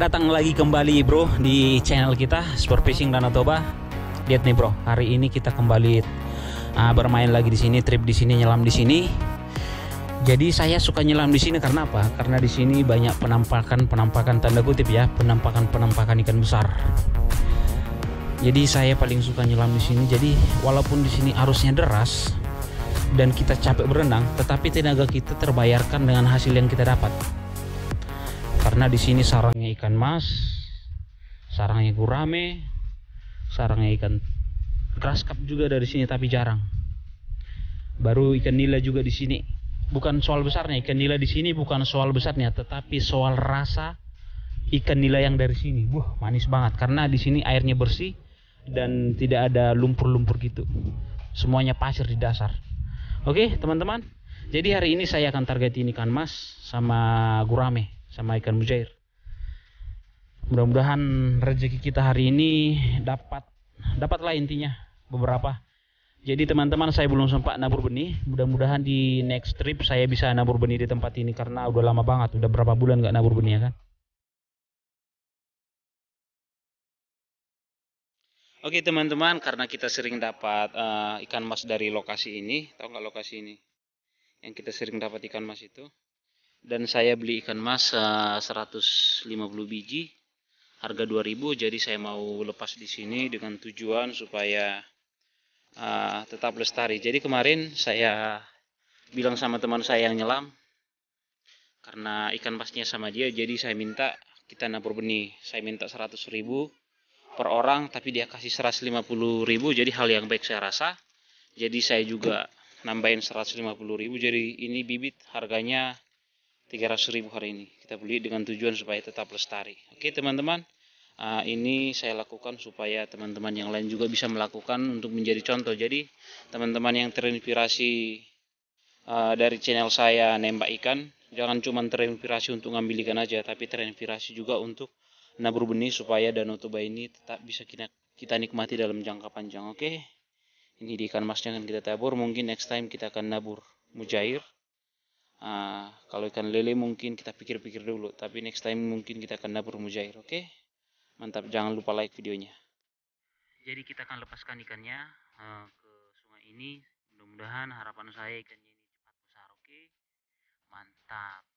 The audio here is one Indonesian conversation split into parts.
Datang lagi kembali bro di channel kita Sport Fishing Danau Toba. Lihat nih bro, hari ini kita kembali uh, bermain lagi di sini, trip di sini, nyelam di sini. Jadi saya suka nyelam di sini karena apa? Karena di sini banyak penampakan-penampakan tanda kutip ya, penampakan-penampakan ikan besar. Jadi saya paling suka nyelam di sini. Jadi walaupun di sini arusnya deras dan kita capek berenang, tetapi tenaga kita terbayarkan dengan hasil yang kita dapat karena di sini sarangnya ikan mas sarangnya gurame sarangnya ikan grass cup juga dari sini tapi jarang. Baru ikan nila juga di sini. Bukan soal besarnya ikan nila di sini bukan soal besarnya tetapi soal rasa ikan nila yang dari sini. Wah manis banget. Karena di sini airnya bersih dan tidak ada lumpur-lumpur gitu. Semuanya pasir di dasar. Oke teman-teman. Jadi hari ini saya akan targetin ikan mas sama gurame sama ikan mujair. Mudah-mudahan rezeki kita hari ini dapat dapatlah intinya beberapa. Jadi teman-teman saya belum sempat nabur benih. Mudah-mudahan di next trip saya bisa nabur benih di tempat ini karena udah lama banget, udah berapa bulan nggak nabur benih ya kan. Oke teman-teman, karena kita sering dapat uh, ikan mas dari lokasi ini, tahu nggak lokasi ini? Yang kita sering dapat ikan mas itu, dan saya beli ikan mas uh, 150 biji harga 2000 jadi saya mau lepas di sini dengan tujuan supaya uh, tetap lestari. Jadi kemarin saya bilang sama teman saya yang nyelam karena ikan masnya sama dia jadi saya minta kita nabur benih. Saya minta 100 ribu per orang tapi dia kasih 150 ribu jadi hal yang baik saya rasa. Jadi saya juga nambahin 150 ribu jadi ini bibit harganya 300 ribu hari ini. Kita beli dengan tujuan supaya tetap lestari. Oke teman-teman. Uh, ini saya lakukan supaya teman-teman yang lain juga bisa melakukan untuk menjadi contoh. Jadi teman-teman yang terinspirasi uh, dari channel saya nembak ikan jangan cuma terinspirasi untuk ngambil ikan aja tapi terinspirasi juga untuk nabur benih supaya danau toba ini tetap bisa kita, kita nikmati dalam jangka panjang. Oke? Ini di ikan masnya akan kita tabur. Mungkin next time kita akan nabur mujair Uh, kalau ikan lele mungkin kita pikir-pikir dulu, tapi next time mungkin kita akan dapur mujair, oke? Okay? Mantap, jangan lupa like videonya. Jadi kita akan lepaskan ikannya uh, ke sungai ini. Mudah-mudahan harapan saya ikannya ini cepat besar, oke? Okay? Mantap.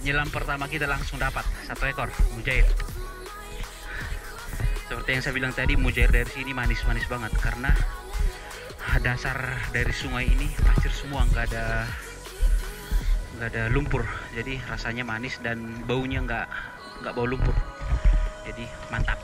Nyelam pertama kita langsung dapat satu ekor mujair. Seperti yang saya bilang tadi, mujair dari sini manis-manis banget karena dasar dari sungai ini pasir semua, nggak ada nggak ada lumpur. Jadi rasanya manis dan baunya nggak nggak bau lumpur. Jadi mantap.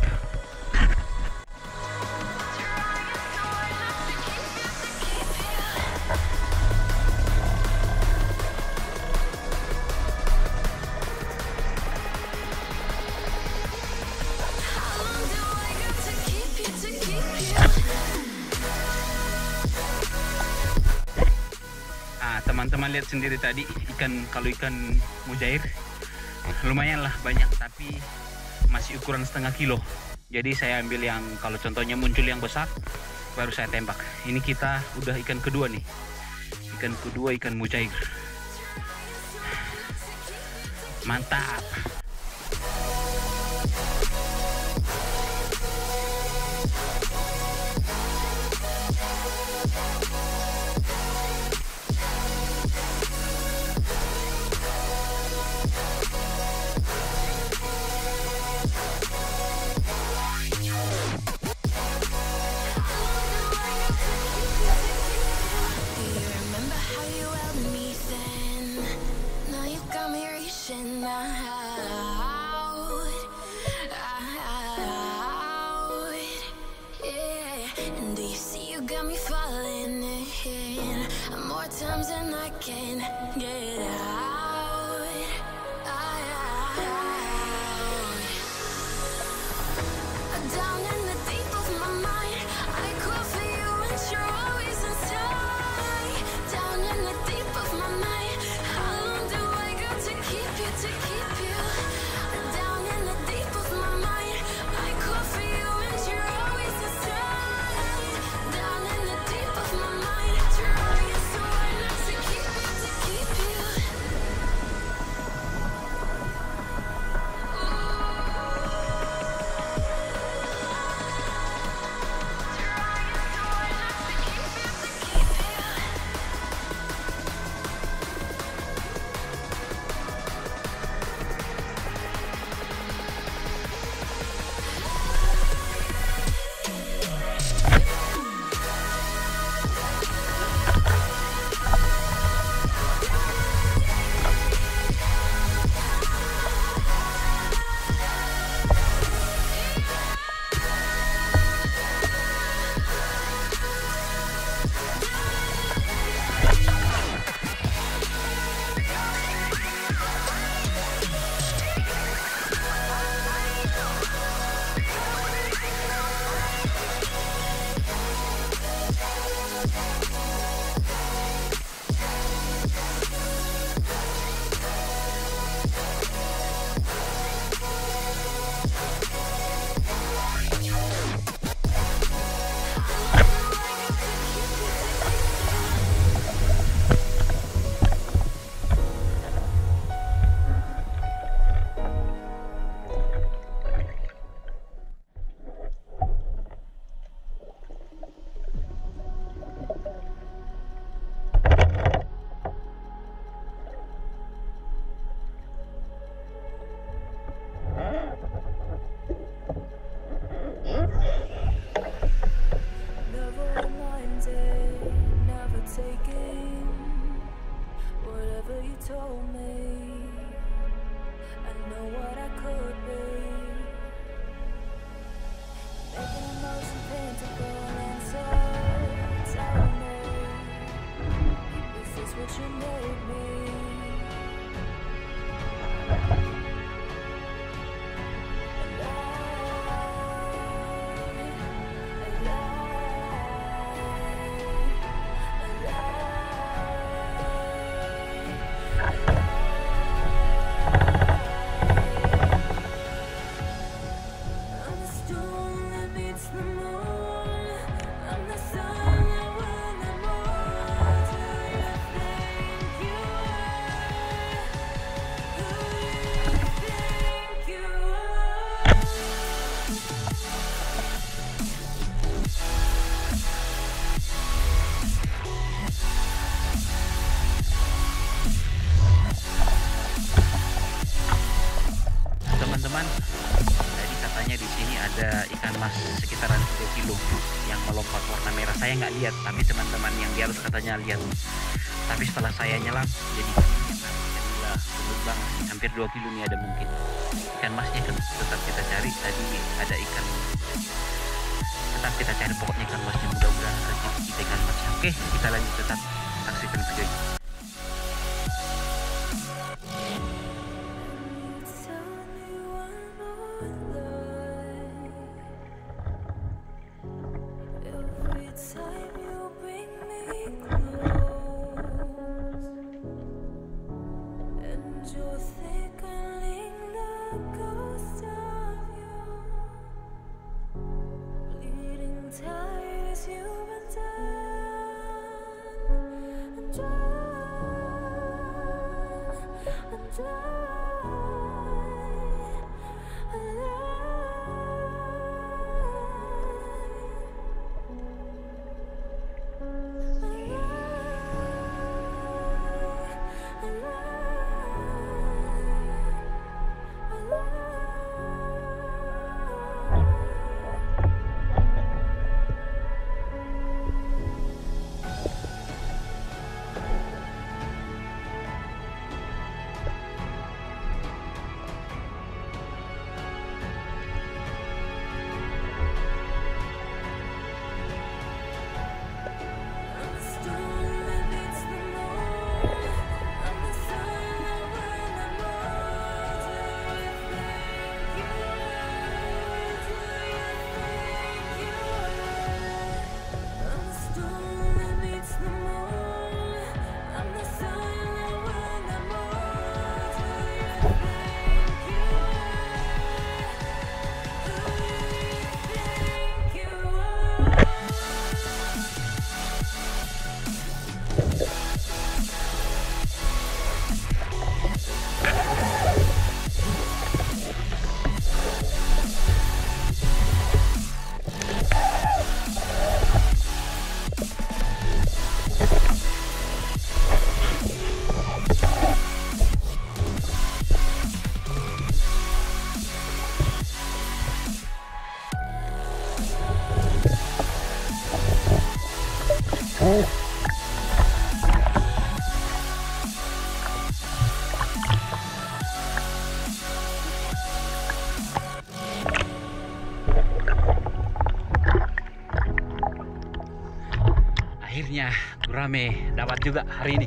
teman-teman lihat sendiri tadi ikan kalau ikan mujair lumayan lah banyak tapi masih ukuran setengah kilo. Jadi saya ambil yang kalau contohnya muncul yang besar baru saya tembak. Ini kita udah ikan kedua nih. Ikan kedua ikan mujair. Mantap. lihat. Tapi setelah saya nyelam jadi ikan banget hampir 2 kilo nih ada mungkin. Ikan masnya tetap kita cari. Tadi ada ikan. Tetap kita cari pokoknya ikan masnya mudah-mudahan kita ikan mas. Oke kita lanjut tetap saksikan video Akhirnya Gurame dapat juga hari ini.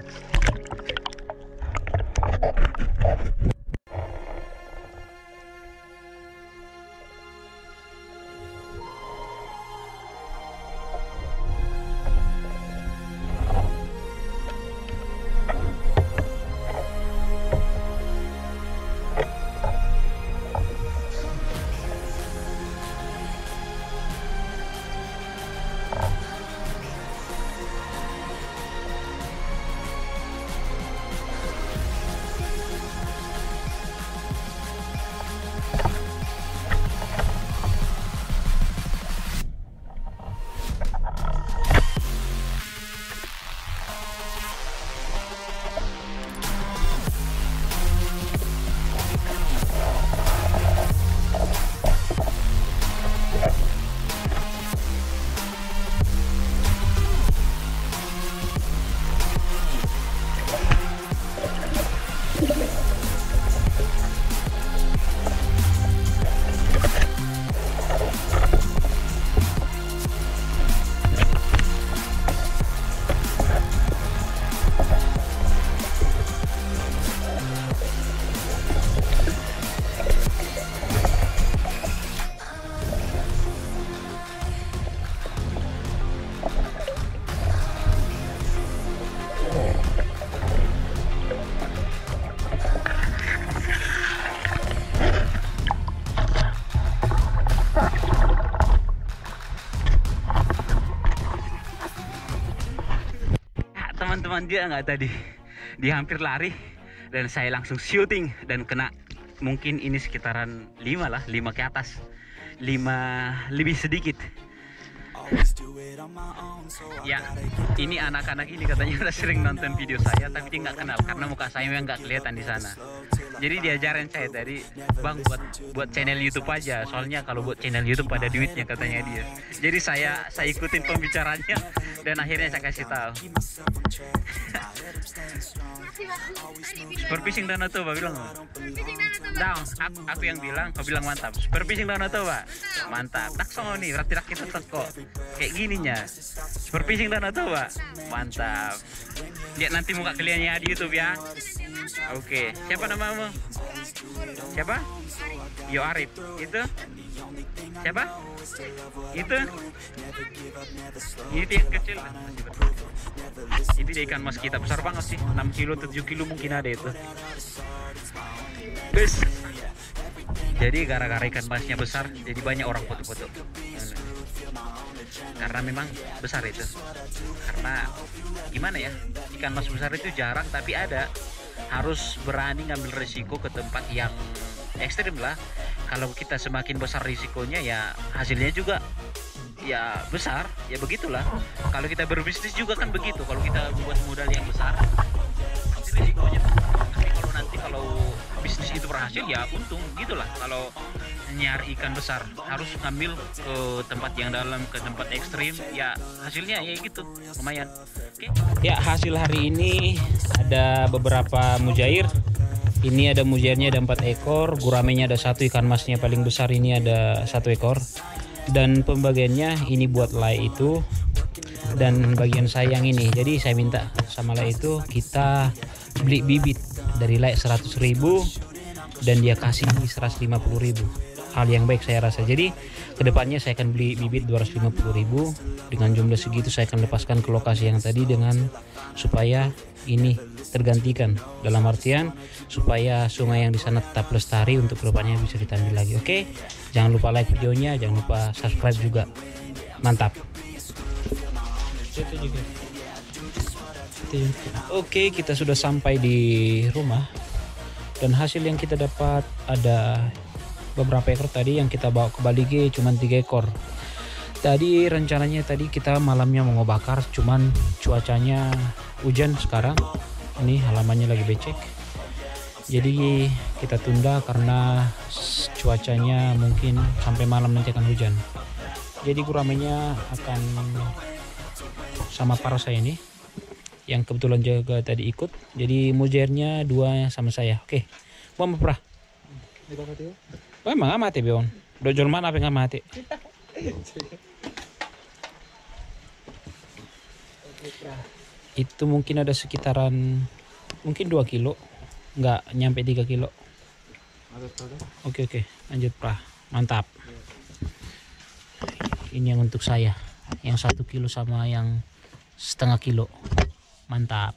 Teman-teman dia nggak tadi. Dia hampir lari dan saya langsung shooting dan kena mungkin ini sekitaran 5 lah 5 ke atas. 5 lebih sedikit ya ini anak-anak ini katanya udah sering nonton video saya tapi dia nggak kenal karena muka saya memang nggak kelihatan di sana. Jadi diajarin saya tadi bang buat buat channel YouTube aja soalnya kalau buat channel YouTube ada duitnya katanya dia. Jadi saya saya ikutin pembicaranya dan akhirnya saya kasih tahu. Super fishing Danau Toba bilang Down, aku, aku yang bilang, kau bilang mantap. Super fishing Danau Toba, mantap. Tak songo nih, berarti rak kita teko. Kayak gininya. Super fishing Danau Toba, mantap. Lihat nanti muka kaliannya di YouTube ya. Oke, siapa namamu? Siapa? Yo Arif. Itu? Siapa? Itu? Itu yang kecil. Ini dia ikan mas kita besar banget sih, 6 kilo, 7 kilo mungkin ada itu. Guys. Jadi gara-gara ikan masnya besar, jadi banyak orang foto-foto. Karena memang besar itu. Karena gimana ya? Ikan mas besar itu jarang tapi ada. harus berani ngambil risiko ke tempat yang ekstrim lah kalau kita semakin besar risikonya ya hasilnya juga ya besar ya begitulah kalau kita berbisnis juga kan begitu kalau kita buat modal yang besar pasti risikonya kalau bisnis itu berhasil ya untung gitulah kalau nyari ikan besar harus ngambil ke tempat yang dalam ke tempat ekstrim ya hasilnya ya gitu lumayan oke Ya hasil hari ini ada beberapa mujair. Ini ada mujairnya ada empat ekor, guramenya ada satu, ikan masnya paling besar ini ada satu ekor. Dan pembagiannya ini buat lay itu dan bagian saya yang ini. Jadi saya minta sama lay itu kita beli bibit dari lay 100.000 dan dia kasih 150.000 hal yang baik saya rasa. Jadi ke depannya saya akan beli bibit 250.000 dengan jumlah segitu saya akan lepaskan ke lokasi yang tadi dengan supaya ini tergantikan. Dalam artian supaya sungai yang di sana tetap lestari untuk ke depannya bisa ditambil lagi. Oke? Jangan lupa like videonya jangan lupa subscribe juga. Mantap Oke, kita sudah sampai di rumah dan hasil yang kita dapat ada beberapa ekor tadi yang kita bawa ke Balige cuman tiga ekor. Tadi rencananya tadi kita malamnya mau ngebakar cuman cuacanya hujan sekarang. Ini halamannya lagi becek. Jadi kita tunda karena cuacanya mungkin sampai malam nanti akan hujan. Jadi guramenya akan sama para saya ini yang kebetulan juga tadi ikut. Jadi mujairnya dua sama saya. Oke. Mau apa? Oh, emang nggak mati Bion. Dojol mana apa nggak mati? Itu mungkin ada sekitaran mungkin 2 kilo, nggak nyampe 3 kilo. Oke oke, lanjut pra, mantap. Ini yang untuk saya, yang satu kilo sama yang setengah kilo, mantap.